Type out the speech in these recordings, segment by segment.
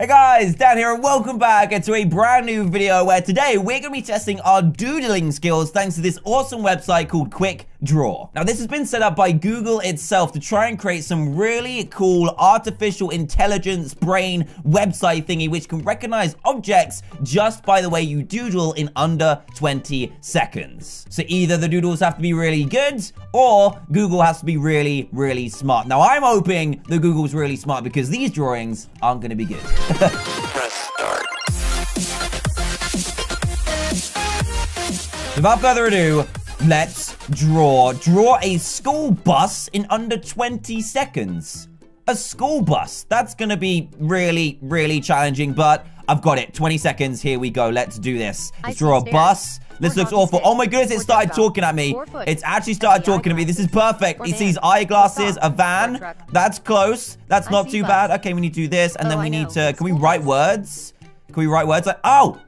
Hey guys, Dan here and welcome back to a brand new video where today we're going to be testing our doodling skills thanks to this awesome website called Quick Draw. Now this has been set up by Google itself to try and create some really cool artificial intelligence brain website thingy which can recognize objects just by the way you doodle in under 20 seconds. So either the doodles have to be really good or Google has to be really, really smart. Now I'm hoping that Google's really smart because these drawings aren't going to be good. Press start. Without further ado, let's draw. Draw a school bus in under 20 seconds. A school bus. That's going to be really, really challenging, but I've got it. 20 seconds. Here we go. Let's do this. Let's draw a bus. This looks awful. Oh my goodness, it started talking at me. It's actually started talking to me. This is perfect. It sees eyeglasses, a van. That's close. That's not too bad. Okay, we need to do this, and then oh, we need to... Can we write words? Can we write words? Like, oh!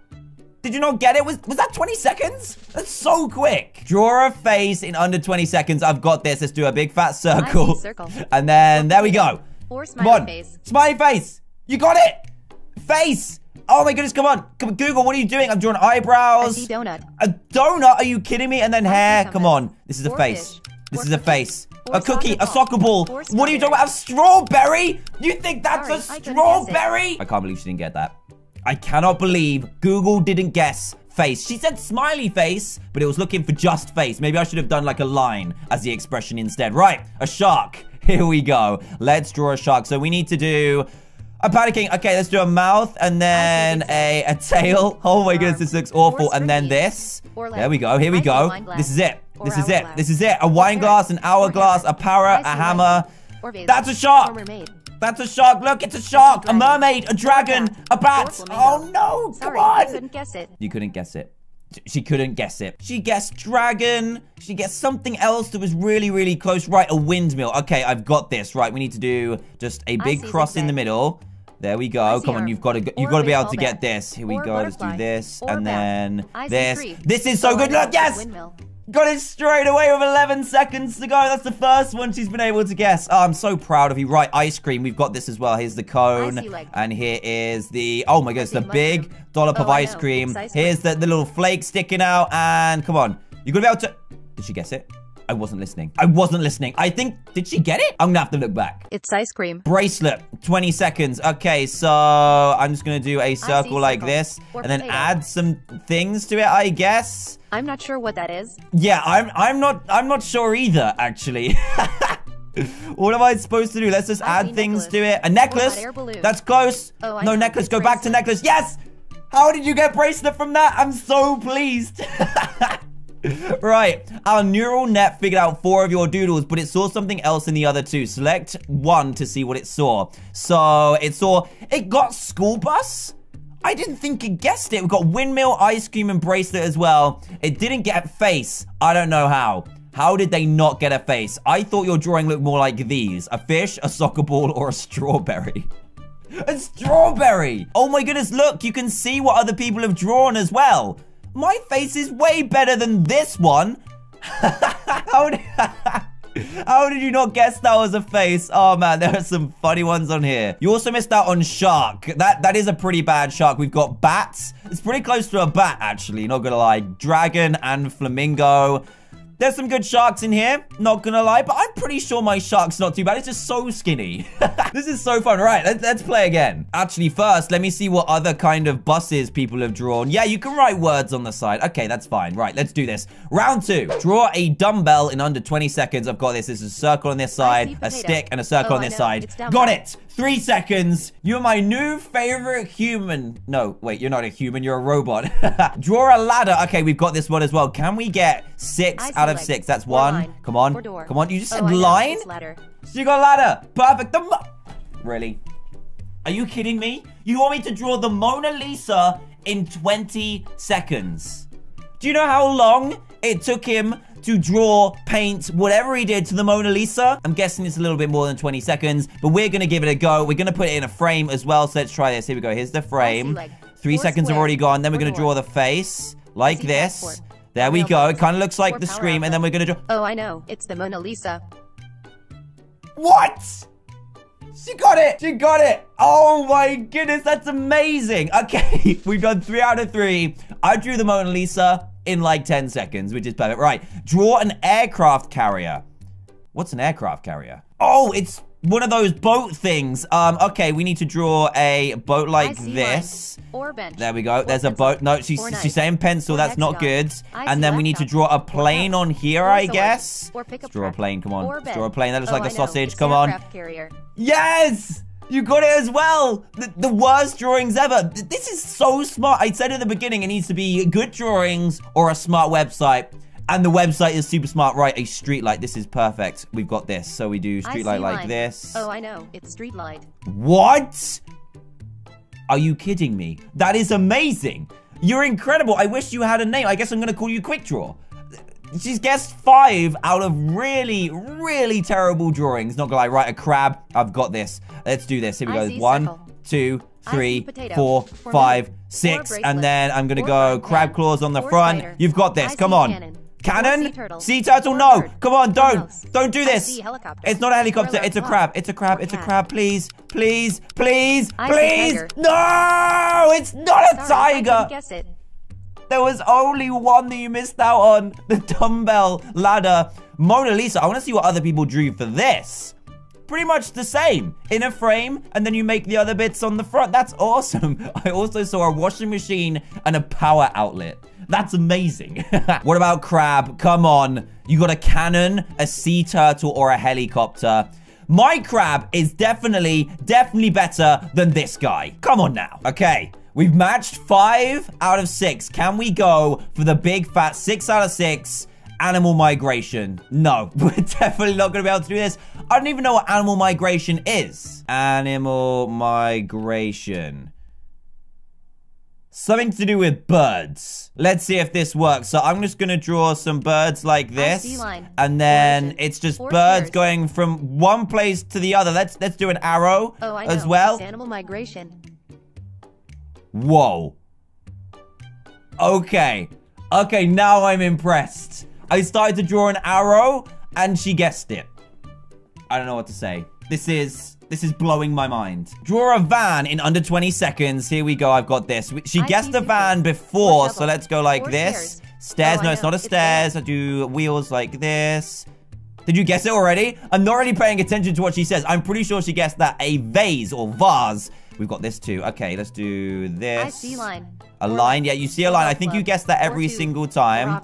Did you not get it? Was, was that 20 seconds? That's so quick. Draw a face in under 20 seconds. I've got this. Let's do a big fat circle. circle. And then there we go. Or smiley Come on. face. Smiley face. You got it. Face. Oh my goodness, come on. Come on, Google, what are you doing? I'm drawing eyebrows. I see donut. A donut? Are you kidding me? And then hair. Come on. This is a face. This is a face. A cookie, a soccer ball. What are you talking about? A strawberry? You think that's a strawberry? I can't believe she didn't get that. I cannot believe Google didn't guess face. She said smiley face, but it was looking for just face. Maybe I should have done like a line as the expression instead. Right, a shark. Here we go. Let's draw a shark. So we need to do I'm panicking. Okay, let's do a mouth and then a, a tail. Oh my goodness, this looks awful. And then this. There we go. Here we go. This is it. This is it. This is it. A wine glass, an hourglass, a parrot, a hammer. That's a shark. That's a shark. Look, it's a shark. A mermaid, a dragon, a bat. Oh no, come on. You couldn't guess it. You couldn't guess it. She couldn't guess it. She guessed dragon. She guessed something else that was really, really close. Right, a windmill. Okay, I've got this. Right, we need to do just a big cross in the middle. There we go. Come on, you've got to you've got to be able to get this. Here we go. Let's do this and then this. This is so good. Look, yes. Got it straight away with 11 seconds to go. That's the first one she's been able to guess. Oh, I'm so proud of you. Right, ice cream. We've got this as well. Here's the cone. And here is the... Oh, my goodness. The big dollop of oh, ice cream. Here's the, the little flake sticking out. And come on. You're going to be able to... Did she guess it? I wasn't listening. I wasn't listening. I think, did she get it? I'm gonna have to look back. It's ice cream. Bracelet, 20 seconds. Okay, so I'm just gonna do a circle like circle. this or and then add some things to it, I guess. I'm not sure what that is. Yeah, I'm I'm not I'm not sure either, actually. what am I supposed to do? Let's just I add things necklace. to it. A necklace. That's close. Oh, no necklace. Go back to necklace. Yes. How did you get bracelet from that? I'm so pleased. right, our neural net figured out four of your doodles, but it saw something else in the other two. Select one to see what it saw. So it saw, it got school bus? I didn't think it guessed it. We got windmill, ice cream, and bracelet as well. It didn't get face. I don't know how. How did they not get a face? I thought your drawing looked more like these. A fish, a soccer ball, or a strawberry. a strawberry! Oh my goodness, look, you can see what other people have drawn as well. My face is way better than this one. how, did, how did you not guess that was a face? Oh man, there are some funny ones on here. You also missed out on shark. That That is a pretty bad shark. We've got bats. It's pretty close to a bat, actually. Not gonna lie. Dragon and flamingo. There's some good sharks in here, not gonna lie, but I'm pretty sure my shark's not too bad. It's just so skinny. this is so fun. Right, let's, let's play again. Actually, first, let me see what other kind of buses people have drawn. Yeah, you can write words on the side. Okay, that's fine. Right, let's do this. Round two. Draw a dumbbell in under 20 seconds. I've got this. This is a circle on this side, a stick, and a circle oh, on this side. Got it. Three seconds. You're my new favorite human. No, wait, you're not a human. You're a robot. Draw a ladder. Okay, we've got this one as well. Can we get six out of six? That's one. Come on. Come on. You just said oh, line? So you got ladder. Perfect. The really? Are you kidding me? You want me to draw the Mona Lisa in 20 seconds? Do you know how long it took him to draw, paint, whatever he did to the Mona Lisa. I'm guessing it's a little bit more than 20 seconds, but we're going to give it a go. We're going to put it in a frame as well, so let's try this. Here we go. Here's the frame. Three seconds have already gone. Then we're going to draw the face like this. There we go. It kind of looks like the scream, and then we're going to draw... Oh, I know. It's the Mona Lisa. What? She got it! She got it! Oh my goodness, that's amazing! Okay, we've done three out of three. I drew the Mona Lisa in like 10 seconds, which is perfect. Right, draw an aircraft carrier. What's an aircraft carrier? Oh, it's one of those boat things. Um, okay, we need to draw a boat like this. Or bench. There we go. Or There's a boat. No, she's, she's saying pencil. Or That's not good. I And then we need to draw a plane on here, Or I guess. Or pickup Let's draw a plane. Come on. Or Let's bed. draw a plane. That looks Oh, like a sausage. Come on. carrier. Yes! You got it as well. The, the worst drawings ever. This is so smart. I said at the beginning it needs to be good drawings or a smart website. And the website is super smart. Right, a street light. This is perfect. We've got this. So we do street light like line. this. Oh, I know. It's street light. What? Are you kidding me? That is amazing. You're incredible. I wish you had a name. I guess I'm going to call you Quick Draw. She's guessed five out of really, really terrible drawings. Not gonna lie, right, a crab. I've got this. Let's do this. Here we I go. One, circle. two, I see three, potato. four, For five, me. six, Or and then I'm gonna go crab pan. claws on the front. spider. You've got this. I Come on. cannon. Cannon? sea turtle. Sea turtle? No. bird. Come on, don't. mouse. Don't do this. It's not a helicopter. It's a crab. It's a crab. It's a crab. Please, please, please, please. No, it's not a Sorry, tiger. There was only one that you missed out on. The dumbbell ladder. Mona Lisa. I want to see what other people drew for this. Pretty much the same. In a frame, and then you make the other bits on the front. That's awesome. I also saw a washing machine and a power outlet. That's amazing. what about crab? Come on. You got a cannon, a sea turtle, or a helicopter. My crab is definitely, definitely better than this guy. Come on now. Okay. We've matched five out of six. Can we go for the big fat six out of six animal migration? No, we're definitely not going to be able to do this. I don't even know what animal migration is. Animal migration. Something to do with birds. Let's see if this works. So I'm just going to draw some birds like this. And then Origin. it's just Four birds going from one place to the other. Let's let's do an arrow Oh, I know. as well. It's animal migration. Whoa. Okay. Okay, now I'm impressed. I started to draw an arrow and she guessed it. I don't know what to say. This is this is blowing my mind. Draw a van in under 20 seconds. Here we go. I've got this. She guessed the van before, Or so let's go like this. stairs. Oh, no, it's not a stairs. I do wheels like this. Did you guess it already? I'm not really paying attention to what she says. I'm pretty sure she guessed that a vase or vase. We've got this too. Okay, let's do this. I see line. A Or line? Yeah, you see a line. I think you guessed that every single time.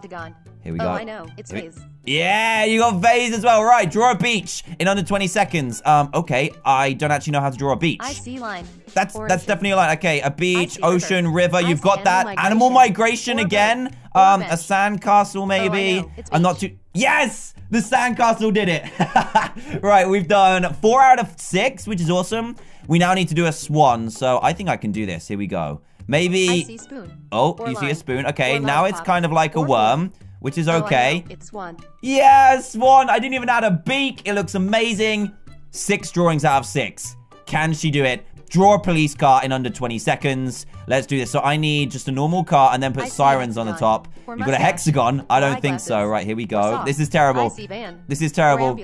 Here we oh, go. I know. It's Here we- vase. Yeah, you got vase as well. Right, draw a beach in under 20 seconds. Um, okay, I don't actually know how to draw a beach. I see line. That's that's definitely a line. Okay, a beach, see river. ocean, river. You've got that. animal Animal migration. migration again. Um, a bench. sandcastle maybe. know. It's I'm not too. Yes, the sandcastle did it. right, we've done four out of six, which is awesome. We now need to do a swan, so I think I can do this. Here we go. Maybe. I see spoon. Oh, Or you see a spoon. Okay, Or now it's kind of like a Or worm, which is Oh, okay. know. It's one. Yes, one. I didn't even add a beak. It looks amazing. Six drawings out of six. Can she do it? Draw a police car in under 20 seconds. Let's do this. So I need just a normal car and then put I sirens on the top. Or You got a hexagon? I don't think so. Right, here we go. This is terrible. I see van. This is terrible.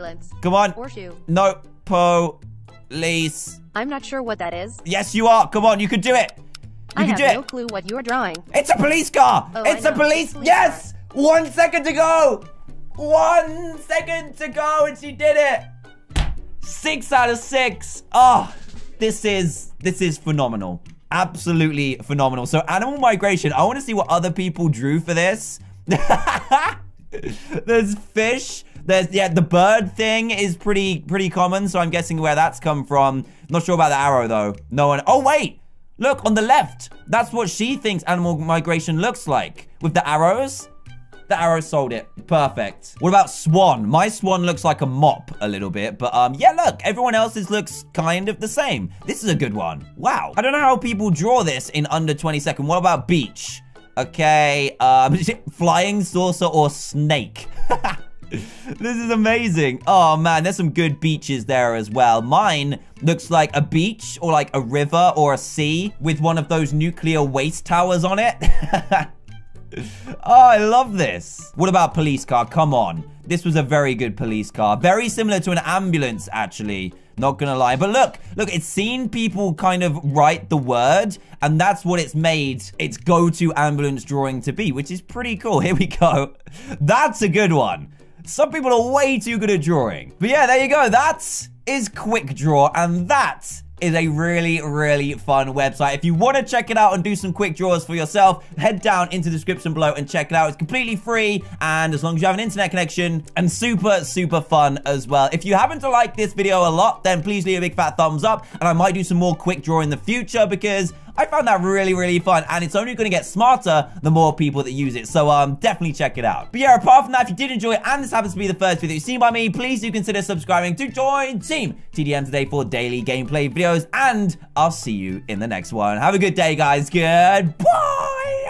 Come on. No, police. I'm not sure what that is. Yes, you are. Come on, you can do it. You I can have do it. no clue what you're drawing. It's a police car. Oh, it's a police. It's a police yes. One second to go. One second to go, and she did it. Six out of six. Oh, this is this is phenomenal. Absolutely phenomenal. So animal migration. I want to see what other people drew for this. There's fish. There's yeah, the bird thing is pretty pretty common, so I'm guessing where that's come from. Not sure about the arrow though. No one. Oh wait, look on the left. That's what she thinks animal migration looks like with the arrows. The arrow sold it. Perfect. What about swan? My swan looks like a mop a little bit, but um, yeah, look, everyone else's looks kind of the same. This is a good one. Wow. I don't know how people draw this in under 20 seconds. What about beach? Okay, um, flying saucer or snake. this is amazing. Oh man, there's some good beaches there as well. Mine looks like a beach or like a river or a sea with one of those nuclear waste towers on it. Oh, I love this. What about police car? Come on. This was a very good police car. Very similar to an ambulance, actually. Not gonna lie. But look, look, it's seen people kind of write the word, and that's what it's made its go-to ambulance drawing to be, which is pretty cool. Here we go. That's a good one. Some people are way too good at drawing. But yeah, there you go. That is Quick Draw, and that is a really, really fun website. If you want to check it out and do some quick draws for yourself, head down into the description below and check it out. It's completely free, and as long as you have an internet connection, and super, super fun as well. If you happen to like this video a lot, then please leave a big fat thumbs up, and I might do some more quick draw in the future, because I found that really, really fun, and it's only going to get smarter the more people that use it, so um, definitely check it out. But yeah, apart from that, if you did enjoy it, and this happens to be the first video you've seen by me, please do consider subscribing to join Team TDM today for daily gameplay videos, and I'll see you in the next one. Have a good day, guys. Goodbye!